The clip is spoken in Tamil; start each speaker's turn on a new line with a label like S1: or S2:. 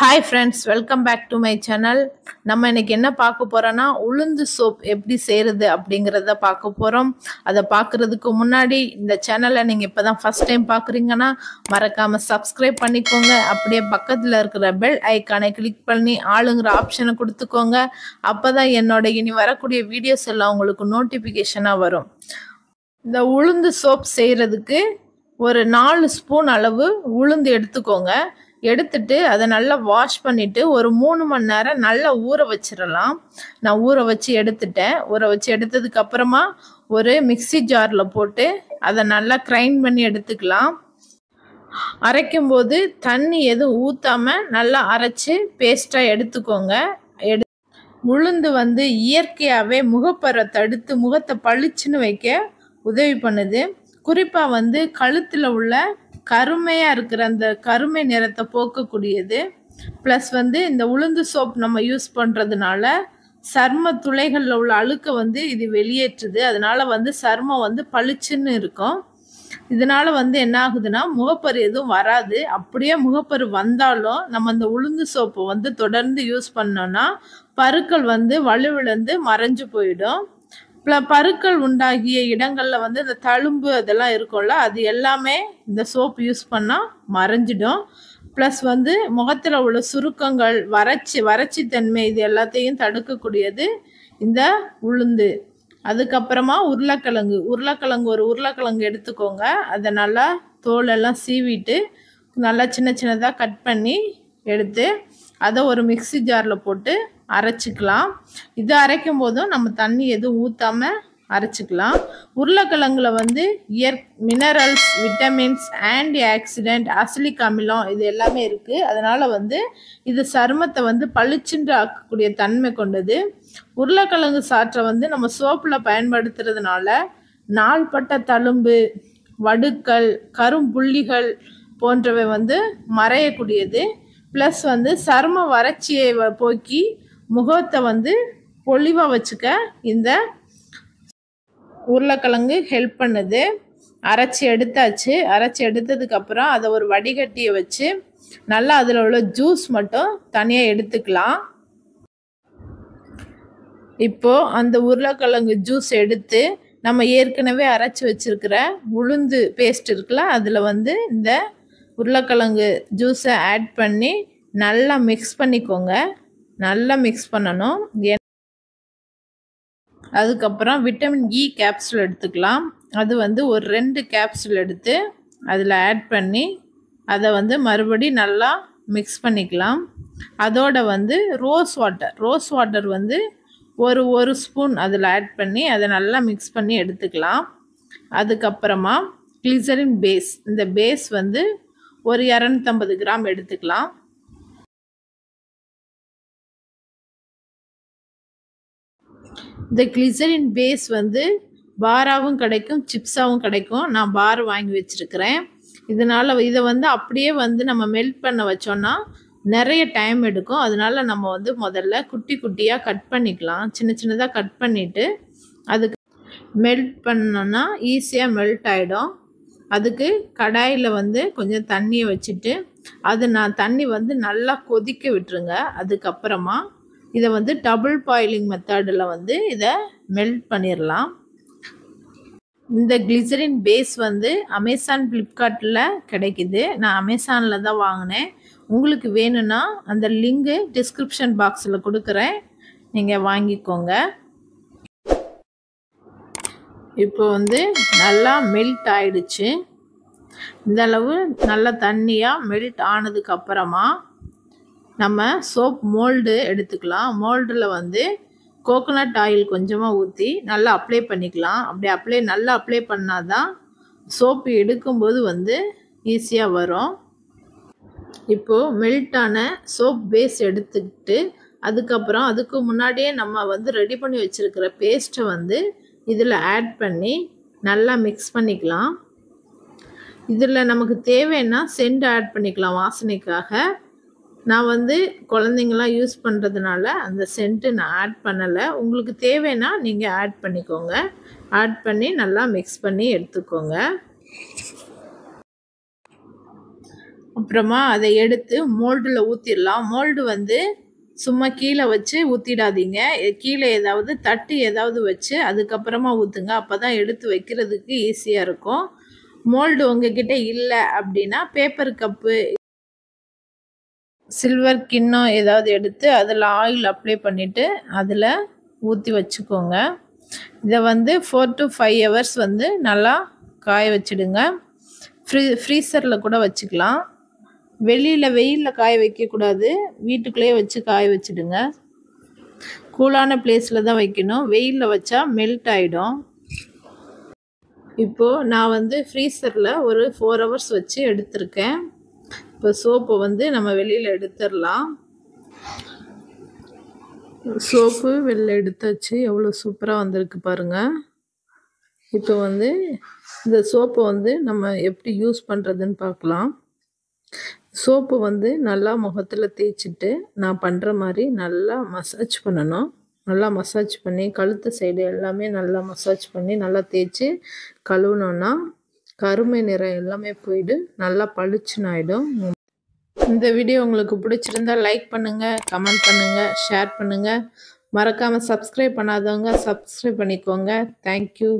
S1: Hi friends welcome back to my channel நம்ம இன்னைக்கு என்ன பார்க்க போறோம்னா உளுந்து சோப் எப்படி செய்யறது அப்படிங்கிறத பார்க்க போறோம். அதை பார்க்கறதுக்கு முன்னாடி இந்த சேனலை நீங்க இப்பதான் ஃபர்ஸ்ட் டைம் பார்க்குறீங்கன்னா மறக்காம சப்ஸ்கிரைப் பண்ணிக்கோங்க. அப்படியே பக்கத்துல இருக்கிற பெல் ஐக்கானை கிளிக் பண்ணி ஆளுங்கிற ஆப்ஷனை கொடுத்துக்கோங்க. அப்பதான் என்னோட இனி வரக்கூடிய வீடியோஸ் எல்லாம் உங்களுக்கு நோட்டிஃபிகேஷனாக வரும். இந்த உளுந்து சோப் செய்யறதுக்கு ஒரு நாலு ஸ்பூன் அளவு உளுந்து எடுத்துக்கோங்க. எடுத்துட்டு அதை நல்லா வாஷ் பண்ணிட்டு ஒரு மூணு மணி நேரம் நல்லா ஊற வச்சிடலாம் நான் ஊற வச்சு எடுத்துட்டேன். ஊற வச்சு எடுத்ததுக்கு அப்புறமா ஒரு மிக்ஸி ஜாரில் போட்டு அதை நல்லா கிரைண்ட் பண்ணி எடுத்துக்கலாம். அரைக்கும் போது தண்ணி எதுவும் ஊற்றாம நல்லா அரைச்சி பேஸ்ட்டாக எடுத்துக்கோங்க. எடு உளுந்து வந்து இயற்கையாகவே முகப்பரை தடுத்து முகத்தை பளிச்சுன்னு வைக்க உதவி பண்ணுது. குறிப்பாக வந்து கழுத்தில் உள்ள கருமையாக இருக்கிற அந்த கருமை நிறத்தை போக்கக்கூடியது. ப்ளஸ் வந்து இந்த உளுந்து சோப் நம்ம யூஸ் பண்ணுறதுனால சர்ம துளைகளில் உள்ள அழுக்கை வந்து இது வெளியேற்றுது. அதனால் வந்து சர்மம் வந்து பளிச்சுன்னு இருக்கும். இதனால் வந்து என்ன ஆகுதுன்னா முகப்பரு எதுவும் வராது. அப்படியே முகப்பரு வந்தாலும் நம்ம அந்த உளுந்து சோப்பை வந்து தொடர்ந்து யூஸ் பண்ணோன்னா பருக்கள் வந்து வலுவிழந்து மறைஞ்சு போயிடும். பருக்கள் உண்டாகிய இடங்களில் வந்து இந்த தழும்பு அதெல்லாம் இருக்கும்ல அது எல்லாமே இந்த சோப் யூஸ் பண்ணால் மறைஞ்சிடும். ப்ளஸ் வந்து முகத்தில் உள்ள சுருக்கங்கள் வறட்சி வறட்சி தன்மை இது எல்லாத்தையும் தடுக்கக்கூடியது இந்த உளுந்து. அதுக்கப்புறமா உருளைக்கிழங்கு. உருளைக்கிழங்கு ஒரு உருளைக்கிழங்கு எடுத்துக்கோங்க. அதை நல்லா தோலெல்லாம் சீவிட்டு நல்லா சின்ன சின்னதாக கட் பண்ணி எடுத்து அதை ஒரு மிக்சி ஜாரில் போட்டு அரைச்சிக்கலாம். இது அரைக்கும் போதும் நம்ம தண்ணி எதுவும் ஊற்றாம அரைச்சிக்கலாம். உருளைக்கிழங்குல வந்து இயற் மினரல்ஸ் விட்டமின்ஸ் ஆன்டி ஆக்சிடென்ட் அசிலிக் அமிலம் இது எல்லாமே இருக்குது அதனால் வந்து இது சருமத்தை வந்து பளிச்சுன்று ஆக்கக்கூடிய தன்மை கொண்டது. உருளைக்கிழங்கு சாற்றை வந்து நம்ம சோப்பில் பயன்படுத்துறதுனால நாள்பட்ட தழும்பு வடுக்கள் கரும்புள்ளிகள் போன்றவை வந்து மறையக்கூடியது. ப்ளஸ் வந்து சரும வறட்சியை போக்கி முகத்தை வந்து பொலிவாக வச்சுக்க இந்த உருளைக்கிழங்கு ஹெல்ப் பண்ணுது. அரைச்சி எடுத்தாச்சு. அரைச்சி எடுத்ததுக்கப்புறம் அதை ஒரு வடிகட்டியை வச்சு நல்லா அதில் உள்ள ஜூஸ் மட்டும் தனியாக எடுத்துக்கலாம். இப்போது அந்த உருளைக்கிழங்கு ஜூஸ் எடுத்து நம்ம ஏற்கனவே அரைச்சி வச்சுருக்கிற உளுந்து பேஸ்ட் இருக்குல்ல அதில் வந்து இந்த உருளைக்கிழங்கு ஜூஸை ஆட் பண்ணி நல்லா மிக்ஸ் பண்ணிக்கோங்க. நல்லா மிக்ஸ் பண்ணணும். அதுக்கப்புறம் விட்டமின் இ கேப்சூல் எடுத்துக்கலாம். அது வந்து ஒரு ரெண்டு கேப்சூல் எடுத்து அதில் ஆட் பண்ணி அதை வந்து மறுபடி நல்லா மிக்ஸ் பண்ணிக்கலாம். அதோட வந்து ரோஸ் வாட்டர் ரோஸ் வாட்டர் வந்து ஒரு ஒரு ஸ்பூன் அதில் ஆட் பண்ணி அதை நல்லா மிக்ஸ் பண்ணி எடுத்துக்கலாம். அதுக்கப்புறமா கிளிசரின் பேஸ் இந்த பேஸ் வந்து ஒரு இரநூத்தம்பது கிராம் எடுத்துக்கலாம். இந்த கிளிசரின் பேஸ் வந்து பாராவும் கிடைக்கும் சிப்ஸாகவும் கிடைக்கும். நான் பார் வாங்கி வச்சுருக்கிறேன். இதனால் இதை வந்து அப்படியே வந்து நம்ம மெல்ட் பண்ண வச்சோன்னா நிறைய டைம் எடுக்கும். அதனால நம்ம வந்து முதல்ல குட்டி குட்டியாக கட் பண்ணிக்கலாம். சின்ன சின்னதாக கட் பண்ணிவிட்டு அதுக்கு மெல்ட் பண்ணோன்னா ஈஸியாக மெல்ட் ஆகிடும் அதுக்கு கடாயில் வந்து கொஞ்சம் தண்ணியை வச்சுட்டு அது நான் தண்ணி வந்து நல்லா கொதிக்க விட்டுருங்க. அதுக்கப்புறமா இதை வந்து டபுள் பாயிலிங் மெத்தடில் வந்து இதை மெல்ட் பண்ணிடலாம் இந்த கிளிசரின் பேஸ் வந்து அமேசான் ஃப்ளிப்கார்ட்டில் கிடைக்குது. நான் அமேசானில் தான் வாங்கினேன். உங்களுக்கு வேணும்னா அந்த லிங்கு டிஸ்கிரிப்ஷன் பாக்ஸில் கொடுக்குறேன். நீங்கள் வாங்கிக்கோங்க. இப்போ வந்து நல்லா மெல்ட் ஆயிடுச்சு. இந்த அளவு நல்லா தண்ணியாக மெல்ட் ஆனதுக்கப்புறமா நம்ம சோப் மோல்டு எடுத்துக்கலாம். மோல்டில் வந்து கோகோனட் ஆயில் கொஞ்சமாக ஊற்றி நல்லா அப்ளை பண்ணிக்கலாம். அப்படி அப்ளை நல்லா அப்ளை பண்ணால் தான் சோப்பு எடுக்கும்போது வந்து ஈஸியாக வரும். இப்போது மெல்ட்டான சோப் பேஸ் எடுத்துக்கிட்டு அதுக்கப்புறம் அதுக்கு முன்னாடியே நம்ம வந்து ரெடி பண்ணி வச்சுருக்கிற பேஸ்ட்டை வந்து இதில் ஆட் பண்ணி நல்லா மிக்ஸ் பண்ணிக்கலாம். இதில் நமக்கு தேவைன்னா சென்ட் ஆட் பண்ணிக்கலாம் வாசனைக்காக. நான் வந்து குழந்தைங்களாம் யூஸ் பண்ணுறதுனால அந்த சென்ட்டு நான் ஆட் பண்ணலை. உங்களுக்கு தேவைன்னா நீங்கள் ஆட் பண்ணிக்கோங்க. ஆட் பண்ணி நல்லா மிக்ஸ் பண்ணி எடுத்துக்கோங்க. அப்புறமா அதை எடுத்து மோல்டில் ஊற்றிடலாம் மோல்டு வந்து சும்மா கீழே வச்சு ஊற்றிடாதீங்க கீழே ஏதாவது தட்டு ஏதாவது வச்சு அதுக்கப்புறமா ஊற்றுங்க அப்போ தான் எடுத்து வைக்கிறதுக்கு ஈஸியாக இருக்கும். மோல்டு உங்ககிட்ட இல்லை அப்படின்னா பேப்பர் கப்பு சில்வர் கிண்ணம் ஏதாவது எடுத்து அதில் ஆயில் அப்ளை பண்ணிவிட்டு அதில் ஊற்றி வச்சுக்கோங்க. இதை வந்து ஃபோர் டு ஃபைவ் ஹவர்ஸ் வந்து நல்லா காய வச்சுடுங்க. ஃப்ரீ ஃப்ரீசரில் கூட வச்சுக்கலாம். வெளியில் வெயிலில் காய வைக்கக்கூடாது. வீட்டுக்குள்ளேயே வச்சு காய வச்சுடுங்க. கூலான பிளேஸில் தான் வைக்கணும். வெயிலில் வச்சா மெல்ட் ஆகிடும் இப்போது நான் வந்து ஃப்ரீசரில் ஒரு ஃபோர் ஹவர்ஸ் வச்சு எடுத்திருக்கேன். இப்போ சோப்பை வந்து நம்ம வெளியில் எடுத்துடலாம் சோப்பு வெளில எடுத்தாச்சு. எவ்வளோ சூப்பராக வந்திருக்கு பாருங்கள் இப்போ வந்து இந்த சோப்பை வந்து நம்ம எப்படி யூஸ் பண்ணுறதுன்னு பார்க்கலாம் சோப்பு வந்து நல்லா முகத்தில் தேய்ச்சிட்டு நான் பண்ணுற மாதிரி நல்லா மசாஜ் பண்ணணும். நல்லா மசாஜ் பண்ணி கழுத்து சைடு எல்லாமே நல்லா மசாஜ் பண்ணி நல்லா தேய்ச்சி கழுவுனோன்னா கருமை நிறம் எல்லாமே போயிடு நல்லா பளிச்சுன்னு ஆகிடும் இந்த வீடியோ உங்களுக்கு பிடிச்சிருந்தா லைக் பண்ணுங்கள் கமெண்ட் பண்ணுங்கள் ஷேர் பண்ணுங்கள் மறக்காமல் சப்ஸ்கிரைப் பண்ணாதவங்க சப்ஸ்கிரைப் பண்ணிக்கோங்க. தேங்க்யூ